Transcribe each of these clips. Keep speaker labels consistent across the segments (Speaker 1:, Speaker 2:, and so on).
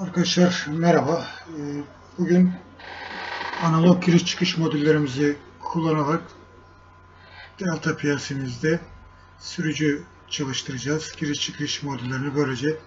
Speaker 1: Arkadaşlar merhaba. Ee, Bugün analog giriş çıkış modüllerimizi kullanarak Delta PLC'mizde sürücü çalıştıracağız. Giriş çıkış modüllerini böylece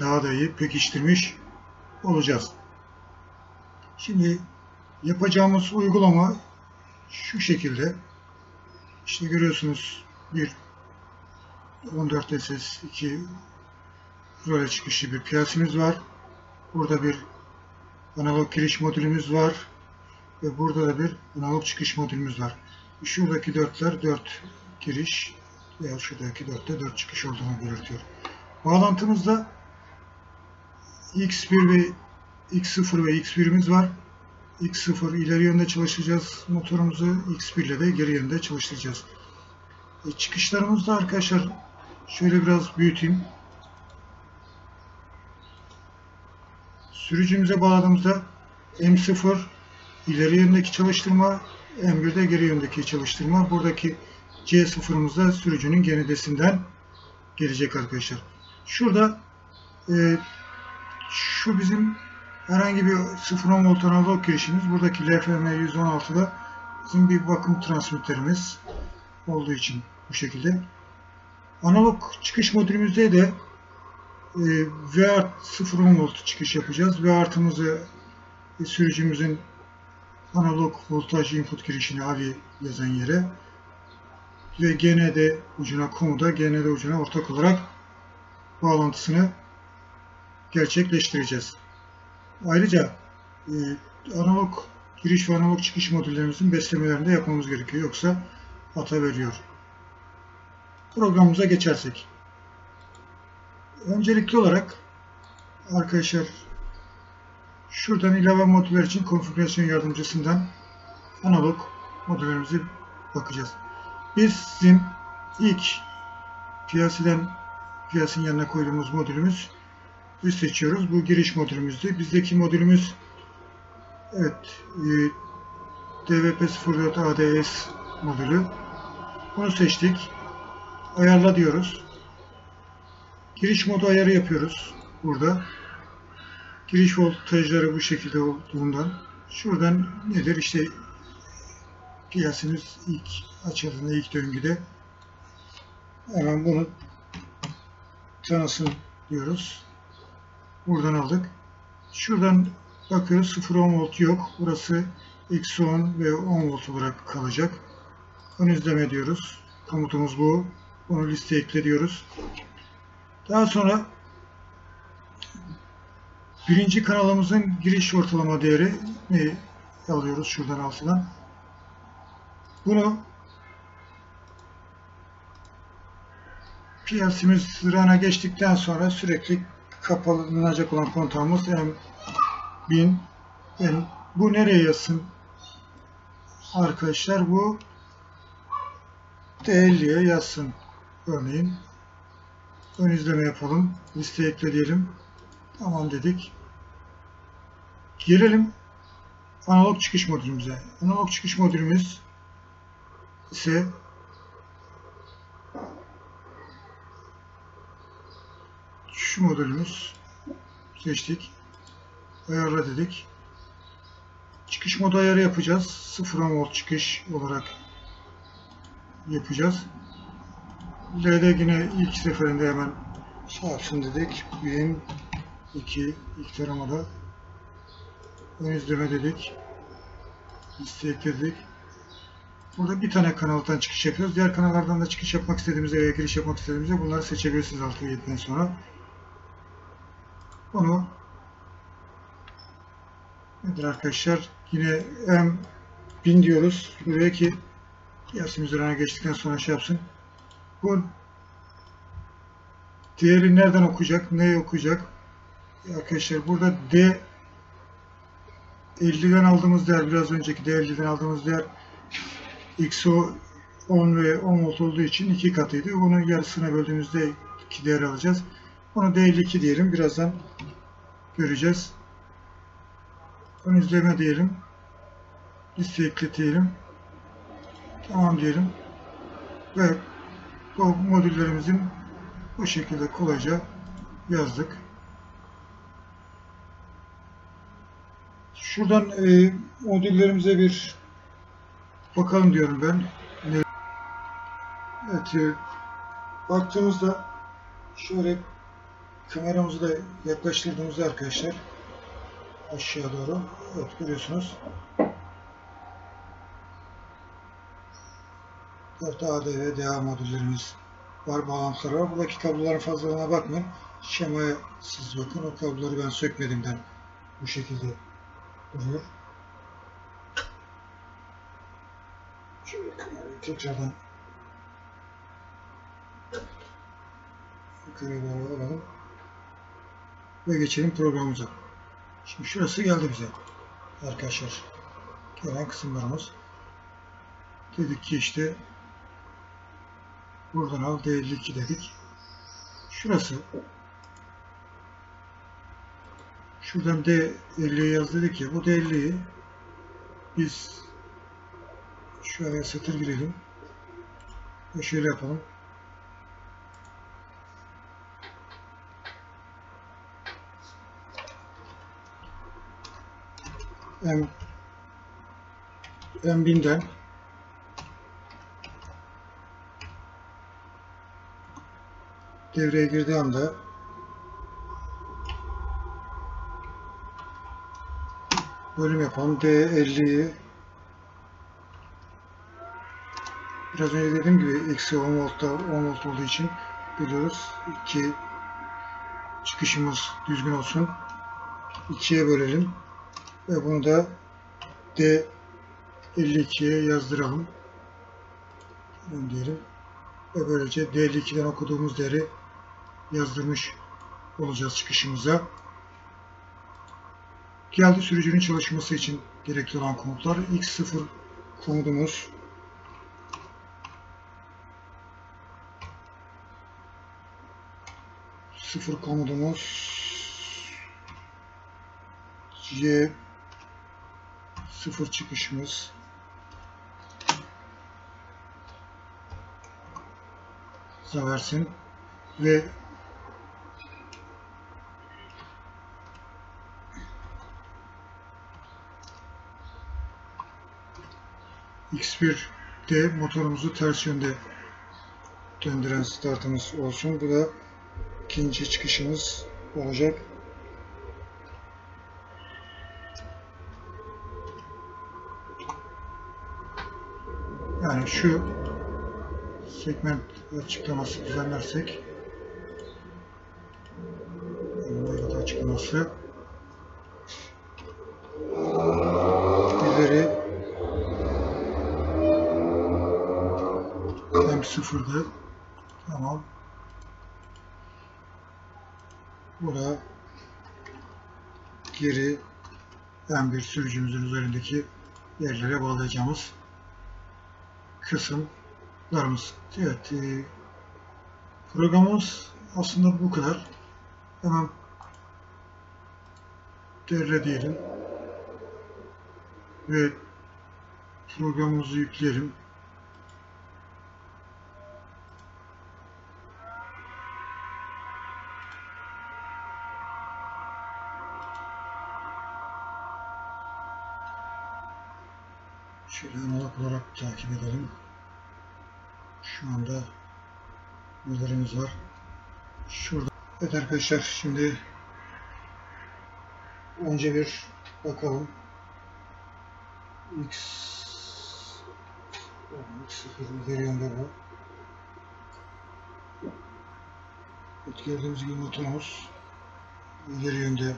Speaker 1: daha da iyi pekiştirmiş olacağız. Şimdi yapacağımız uygulama şu şekilde. İşte görüyorsunuz bir 14 SS 2 röle çıkışı bir PLC'miz var. Burada bir analog giriş modülümüz var. Ve burada da bir analog çıkış modülümüz var. Şuradaki dörtler 4 giriş veya şuradaki dörtte 4 çıkış olduğunu belirtiyor. Bağlantımızda X1 ve X0 ve X1'imiz var. X0 ileri yönde çalışacağız motorumuzu. X1 ile de geri yönde çalıştıracağız. E, çıkışlarımızda arkadaşlar şöyle biraz büyüteyim. Sürücümüze bağladığımızda M0 ileri yöndeki çalıştırma, M1'de geri yöndeki çalıştırma. Buradaki C0'ımız da sürücünün genedesinden gelecek arkadaşlar. Şurada e, şu bizim herhangi bir 0.10 volt analog girişimiz. Buradaki LFM 116'da bizim bir bakım transmitterimiz olduğu için bu şekilde. Analog çıkış modülümüzde de V art 0.10 volt çıkış yapacağız. V artımızı e, sürücümüzün analog voltaj input girişine AVI yazan yere ve GND ucuna komuda GND ucuna ortak olarak bağlantısını gerçekleştireceğiz. Ayrıca e, analog giriş ve analog çıkış modüllerimizin beslemelerini de yapmamız gerekiyor. Yoksa hata veriyor. Programımıza geçersek. Öncelikli olarak arkadaşlar şuradan ilave modüller için konfigürasyon yardımcısından analog modüllerimize bakacağız. Bizim ilk piyasiden piyasanın yanına koyduğumuz modülümüz bir seçiyoruz. Bu giriş modülümüzdü. Bizdeki modülümüz evet e, DVP04 ADS modülü. Bunu seçtik. Ayarla diyoruz. Giriş modu ayarı yapıyoruz burada. Giriş voltajları bu şekilde olduğundan şuradan nedir işte piyasımız ilk açıldığında ilk döngüde hemen bunu tanısın diyoruz. Buradan aldık. Şuradan bakıyoruz 0-10 volt yok. Burası eksi 10 ve 10 volt olarak kalacak. Ön izleme diyoruz. Komutumuz bu. Bunu listeye ekle diyoruz. Daha sonra birinci kanalımızın giriş ortalama değeri ne alıyoruz şuradan altından. Bunu piyasimiz rana geçtikten sonra sürekli kapalanacak olan kontağımız M1000 yani bu nereye yazsın? Arkadaşlar bu D50'ye yazsın. Örneğin ön izleme yapalım listeye ekle diyelim tamam dedik girelim analog çıkış modülümüze analog çıkış modülümüz ise şu modülümüz seçtik. Ayarla dedik. Çıkış modu ayarı yapacağız. 0 volt çıkış olarak yapacağız. L'de yine ilk seferinde hemen şey yapsın dedik. 1000 2 ilk taramada ön izleme dedik. Ekledik. Burada bir tane kanaldan çıkış yapıyoruz. Diğer kanallardan da çıkış yapmak istediğimizde veya giriş yapmak istediğimizde bunları seçebilirsiniz 6 7'den sonra. Bunu nedir arkadaşlar? Yine M1000 diyoruz. Buraya ki Yasin üzerine geçtikten sonra şey yapsın. Bu değeri nereden okuyacak? Neyi okuyacak? Arkadaşlar burada D 50'den aldığımız değer biraz önceki D50'den aldığımız değer XO 10 ve 10 volt olduğu için iki katıydı. Bunu yarısına böldüğümüzde iki değer alacağız. Bunu D52 diyelim. Birazdan göreceğiz. Ön izleme diyelim. Liste ekletelim. Tamam diyelim. Ve modüllerimizin bu şekilde kolayca yazdık. Şuradan e, modüllerimize bir bakalım diyorum ben. Evet, e, baktığımızda şöyle kameramızı da yaklaştırdığımızda arkadaşlar aşağı doğru evet görüyorsunuz. 4 ADV DA modüllerimiz var, bağlantılar var. Buradaki kabloların fazlalığına bakmayın. Şemaya siz bakın. O kabloları ben sökmediğimden bu şekilde duruyor. Şöyle tekrardan yukarıya alalım. Ve geçelim programımıza. Şimdi şurası geldi bize. Arkadaşlar. Gelen kısımlarımız. Dedik ki işte buradan al D52 dedik. Şurası. Şuradan D50'ye yaz dedik ya. Bu D50'yi biz şöyle satır girelim. Ve şöyle yapalım. M M1000'den devreye girdiği anda bölüm yapalım. D50'yi biraz önce dediğim gibi eksi 10 voltta 10 volt olduğu için biliyoruz ki çıkışımız düzgün olsun. 2'ye bölelim ve bunu da D52'ye yazdıralım. Diyelim. Ve böylece D52'den okuduğumuz değeri yazdırmış olacağız çıkışımıza. Geldi sürücünün çalışması için gerekli olan komutlar. X0 komutumuz sıfır komutumuz Y sıfır çıkışımız versin ve X1'de motorumuzu ters yönde döndüren startımız olsun. Bu da ikinci çıkışımız olacak. Yani şu segment açıklaması düzenlersek böyle açıklaması M0'dı tamam burada geri M1 sürücümüzün üzerindeki yerlere bağlayacağımız kısımlarımız. Evet, e, programımız aslında bu kadar. Hemen derle diyelim ve programımızı yükleyelim. Şöyle analog olarak takip edelim. Şu anda nelerimiz var? Şurada. Evet arkadaşlar şimdi önce bir bakalım. X X0 ileri yönde bu. Evet, gördüğünüz gibi motorumuz ileri yönde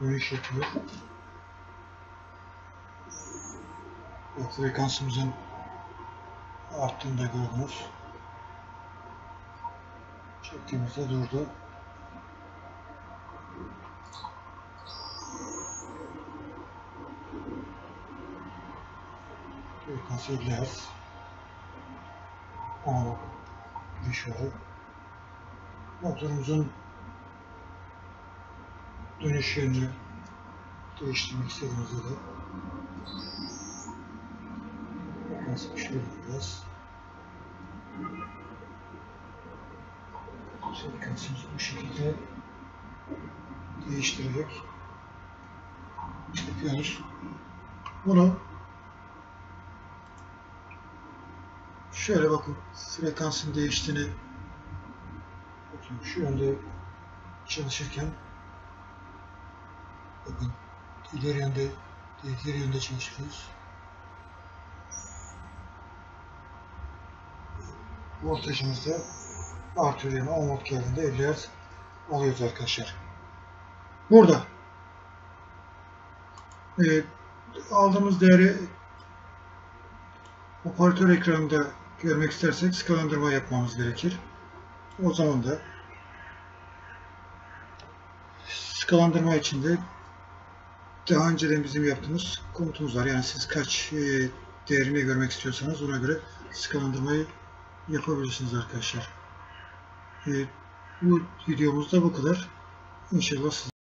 Speaker 1: dönüş yapıyor. ve frekansımızın arttığını da gördünüz. Çektiğimizde durdu. Frekans 50 Hz. Analog var. Motorumuzun dönüş yönünü değiştirmek istediğimizde de Nasıl şöyle biraz. Frekansımızı bu şekilde değiştirerek yapıyoruz. Bunu şöyle bakın frekansın değiştiğini bakın şu yönde çalışırken bakın ileri yönde değil yönde çalışıyoruz. Voltajımız da artıyor yani 10 volt geldiğinde 50 Hz alıyoruz arkadaşlar. Burada e, aldığımız değeri operatör ekranında görmek istersek skalandırma yapmamız gerekir. O zaman da skalandırma için de daha önceden bizim yaptığımız komutumuz var. Yani siz kaç e, değerini görmek istiyorsanız ona göre skalandırmayı yapabilirsiniz arkadaşlar. E, bu videomuzda bu kadar. İnşallah siz